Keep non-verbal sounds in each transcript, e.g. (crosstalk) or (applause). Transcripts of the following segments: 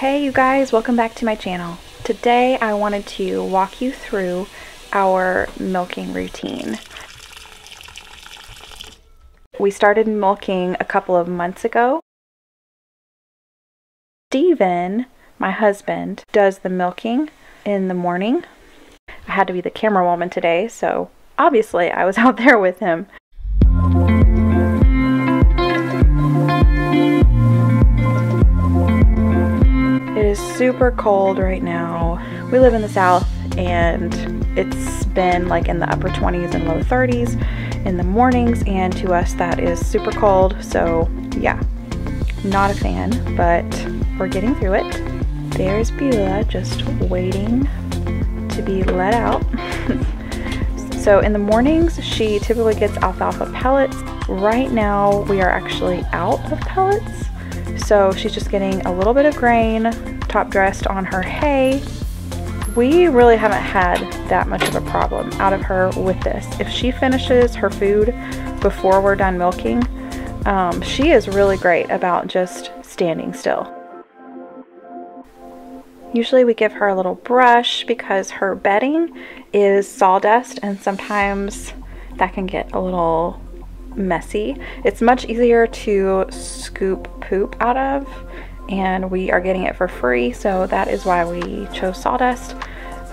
Hey you guys, welcome back to my channel. Today I wanted to walk you through our milking routine. We started milking a couple of months ago. Steven, my husband, does the milking in the morning. I had to be the camera woman today, so obviously I was (laughs) out there with him. Super cold right now. We live in the south and it's been like in the upper 20s and low 30s in the mornings and to us that is super cold. So yeah not a fan but we're getting through it. There's Beulah just waiting to be let out. (laughs) So in the mornings she typically gets alfalfa pellets. Right now we are actually out of pellets. So she's just getting a little bit of grain top dressed on her hay. We really haven't had that much of a problem out of her with this. If she finishes her food before we're done milking, um, she is really great about just standing still. Usually we give her a little brush because her bedding is sawdust and sometimes that can get a little messy. It's much easier to scoop poop out of and we are getting it for free so that is why we chose sawdust.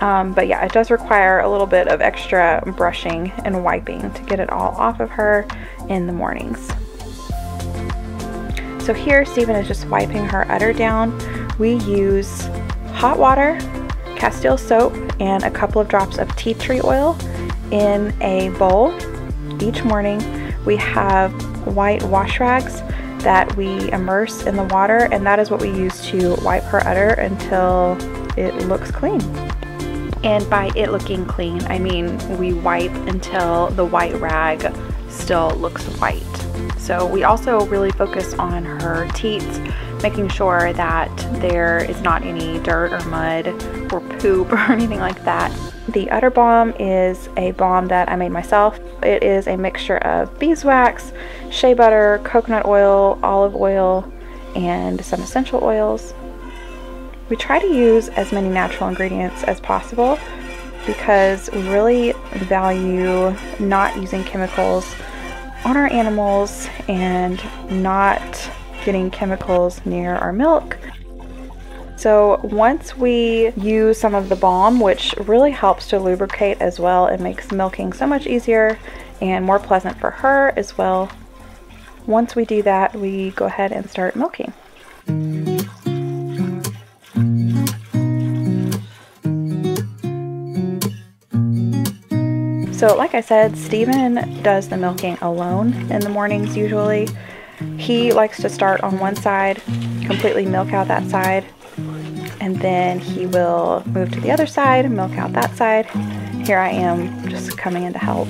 Um, but yeah it does require a little bit of extra brushing and wiping to get it all off of her in the mornings. So here Stephen is just wiping her udder down. We use hot water castile soap and a couple of drops of tea tree oil in a bowl. Each morning we have white wash rags that we immerse in the water and that is what we use to wipe her udder until it looks clean. And by it looking clean, I mean we wipe until the white rag still looks white. So we also really focus on her teats, making sure that there is not any dirt or mud or poop (laughs) or anything like that the Udder Balm is a balm that I made myself. It is a mixture of beeswax, shea butter, coconut oil, olive oil, and some essential oils. We try to use as many natural ingredients as possible because we really value not using chemicals on our animals and not getting chemicals near our milk so once we use some of the balm, which really helps to lubricate as well, it makes milking so much easier and more pleasant for her as well. Once we do that, we go ahead and start milking. So like I said, Steven does the milking alone in the mornings usually. He likes to start on one side, completely milk out that side, and then he will move to the other side, and milk out that side. Here I am just coming in to help.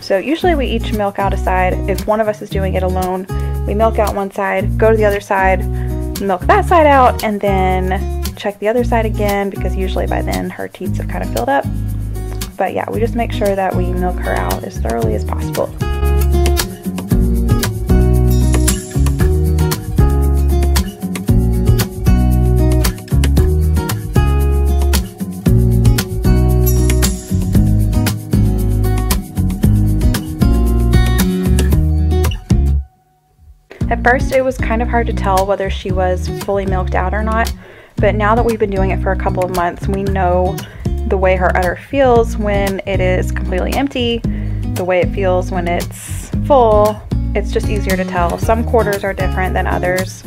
So usually we each milk out a side. If one of us is doing it alone, we milk out one side, go to the other side, milk that side out, and then check the other side again because usually by then her teats have kind of filled up. But yeah, we just make sure that we milk her out as thoroughly as possible. At first it was kind of hard to tell whether she was fully milked out or not, but now that we've been doing it for a couple of months, we know the way her udder feels when it is completely empty, the way it feels when it's full. It's just easier to tell. Some quarters are different than others,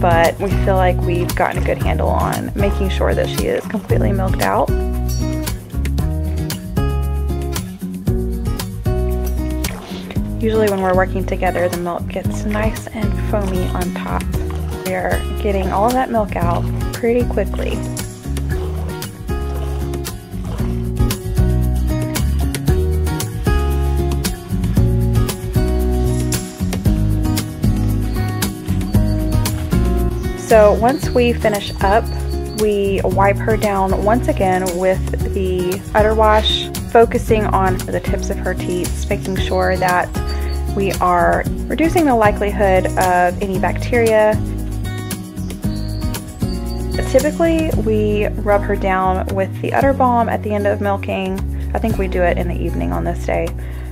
but we feel like we've gotten a good handle on making sure that she is completely milked out. Usually when we're working together, the milk gets nice and foamy on top. We are getting all that milk out pretty quickly. So once we finish up, we wipe her down once again with the udder wash, focusing on the tips of her teats, making sure that We are reducing the likelihood of any bacteria. Typically, we rub her down with the udder balm at the end of milking. I think we do it in the evening on this day,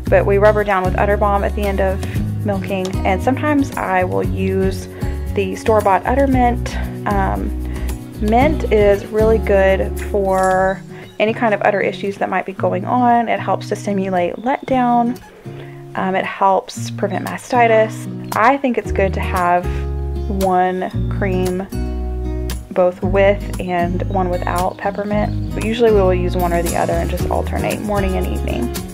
but we rub her down with udder balm at the end of milking, and sometimes I will use the store-bought Uddermint. Um, mint is really good for any kind of udder issues that might be going on. It helps to stimulate letdown. Um, it helps prevent mastitis. I think it's good to have one cream both with and one without peppermint. But usually we will use one or the other and just alternate morning and evening.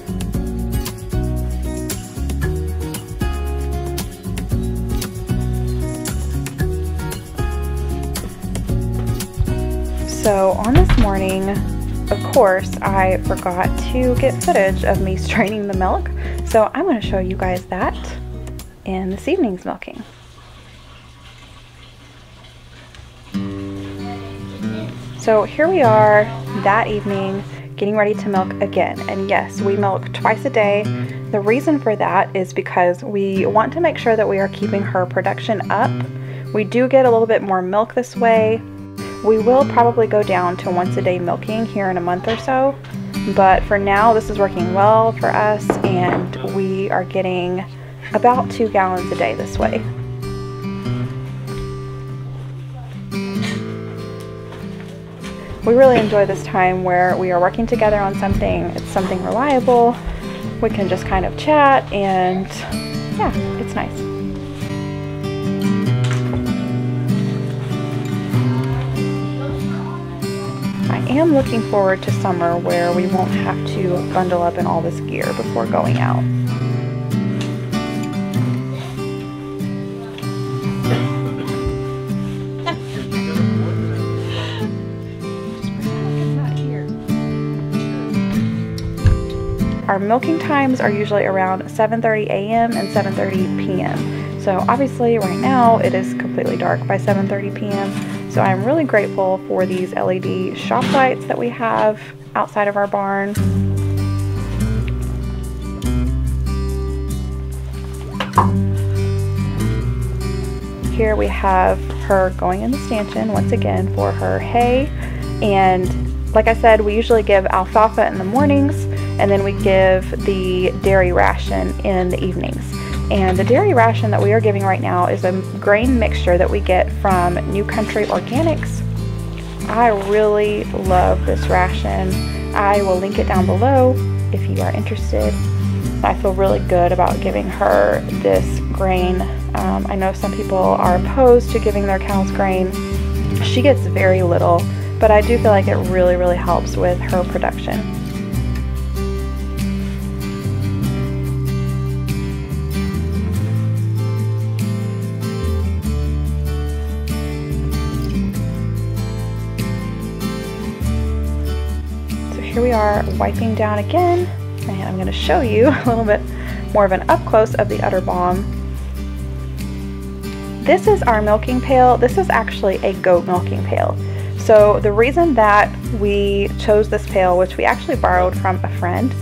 So on this morning, of course, I forgot to get footage of me (laughs) straining the milk, so I'm going to show you guys that in this evening's milking. So here we are that evening getting ready to milk again. And yes, we milk twice a day. The reason for that is because we want to make sure that we are keeping her production up. We do get a little bit more milk this way, we will probably go down to once a day milking here in a month or so, but for now this is working well for us and we are getting about two gallons a day this way. We really enjoy this time where we are working together on something, it's something reliable, we can just kind of chat and yeah, it's nice. Am looking forward to summer where we won't have to bundle up in all this gear before going out. Our milking times are usually around 7.30 a.m. and 7.30 p.m. So obviously right now it is completely dark by 7.30 p.m. So I'm really grateful for these LED shop lights that we have outside of our barn. Here we have her going in the stanchion once again for her hay. And like I said, we usually give alfalfa in the mornings and then we give the dairy ration in the evenings. And the dairy ration that we are giving right now is a grain mixture that we get from New Country Organics. I really love this ration. I will link it down below if you are interested. I feel really good about giving her this grain. Um, I know some people are opposed to giving their cows grain. She gets very little, but I do feel like it really, really helps with her production. We are wiping down again and I'm going to show you (laughs) a little bit more of an up close of the udder balm. This is our milking pail. This is actually a goat milking pail. So the reason that we chose this pail, which we actually borrowed from a friend,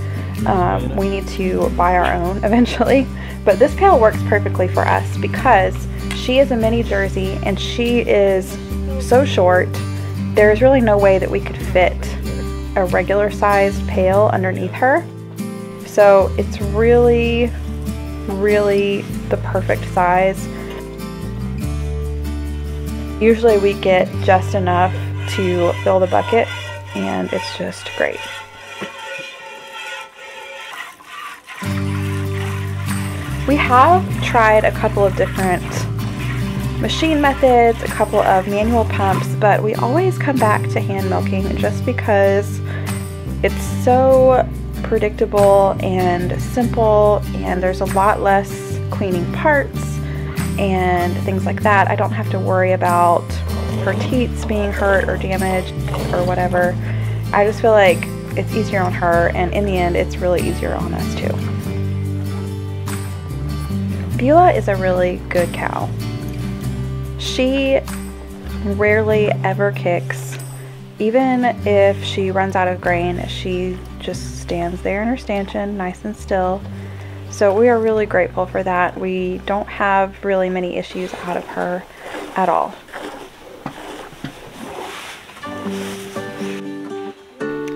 um, we need to buy our own (laughs) eventually, but this pail works perfectly for us because she is a mini Jersey and she is so short, there's really no way that we could fit a regular sized pail underneath her. So it's really, really the perfect size. Usually we get just enough to fill the bucket and it's just great. We have tried a couple of different machine methods, a couple of manual pumps, but we always come back to hand milking just because it's so predictable and simple and there's a lot less cleaning parts and things like that. I don't have to worry about her teats being hurt or damaged or whatever. I just feel like it's easier on her and in the end it's really easier on us too. Beulah is a really good cow. She rarely ever kicks. Even if she runs out of grain, she just stands there in her stanchion, nice and still. So we are really grateful for that. We don't have really many issues out of her at all.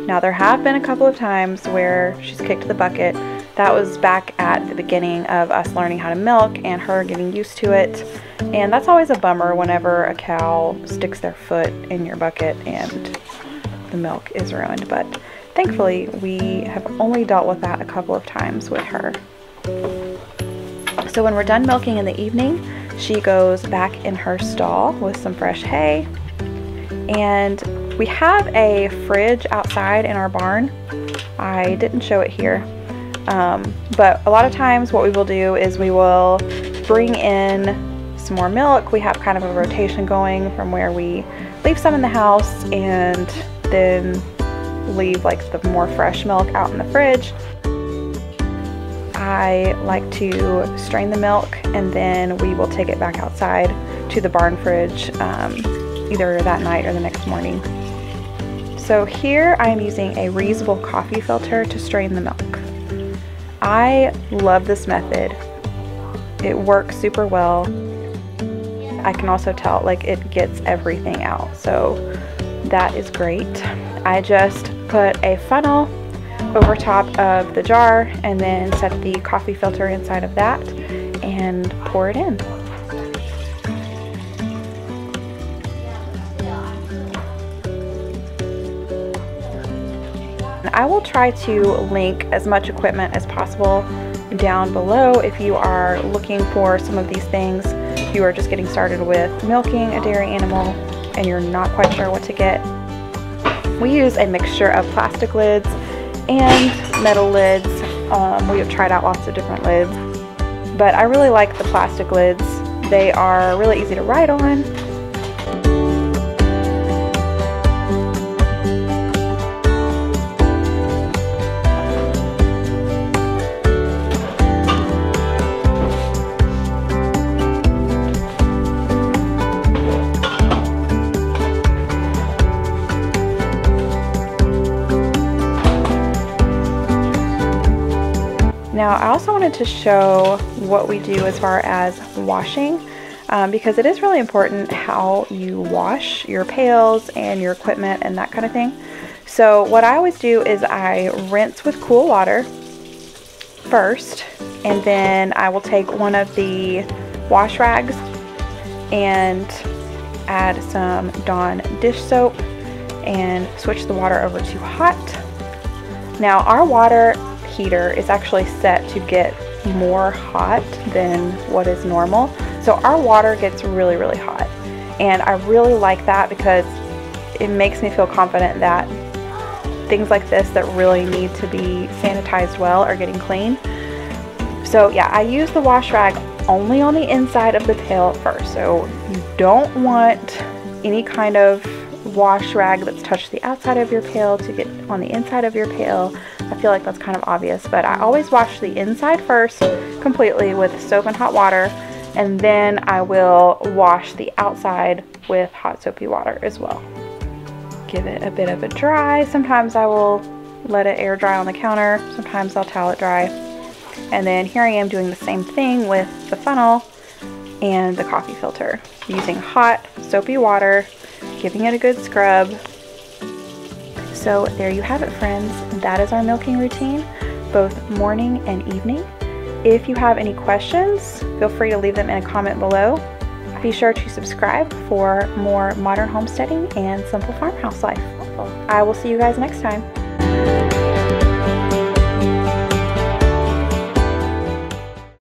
Now there have been a couple of times where she's kicked the bucket. That was back at the beginning of us learning how to milk and her getting used to it. And that's always a bummer whenever a cow sticks their foot in your bucket and the milk is ruined. But thankfully we have only dealt with that a couple of times with her. So when we're done milking in the evening, she goes back in her stall with some fresh hay. And we have a fridge outside in our barn. I didn't show it here. Um, but a lot of times what we will do is we will bring in some more milk. We have kind of a rotation going from where we leave some in the house and then leave like the more fresh milk out in the fridge. I like to strain the milk and then we will take it back outside to the barn fridge um, either that night or the next morning. So here I am using a reusable coffee filter to strain the milk. I love this method. It works super well. I can also tell like it gets everything out. So that is great. I just put a funnel over top of the jar and then set the coffee filter inside of that and pour it in. I will try to link as much equipment as possible down below if you are looking for some of these things. If you are just getting started with milking a dairy animal and you're not quite sure what to get. We use a mixture of plastic lids and metal lids. Um, we have tried out lots of different lids, but I really like the plastic lids. They are really easy to write on I also wanted to show what we do as far as washing um, because it is really important how you wash your pails and your equipment and that kind of thing. So what I always do is I rinse with cool water first and then I will take one of the wash rags and add some Dawn dish soap and switch the water over to hot. Now our water heater is actually set to get more hot than what is normal. So our water gets really, really hot. And I really like that because it makes me feel confident that things like this that really need to be sanitized well are getting clean. So yeah, I use the wash rag only on the inside of the pail first. So you don't want any kind of wash rag that's touched the outside of your pail to get on the inside of your pail. I feel like that's kind of obvious, but I always wash the inside first completely with soap and hot water, and then I will wash the outside with hot soapy water as well. Give it a bit of a dry. Sometimes I will let it air dry on the counter. Sometimes I'll towel it dry. And then here I am doing the same thing with the funnel and the coffee filter using hot soapy water giving it a good scrub. So there you have it friends, that is our milking routine, both morning and evening. If you have any questions, feel free to leave them in a comment below. Be sure to subscribe for more modern homesteading and simple farmhouse life. I will see you guys next time.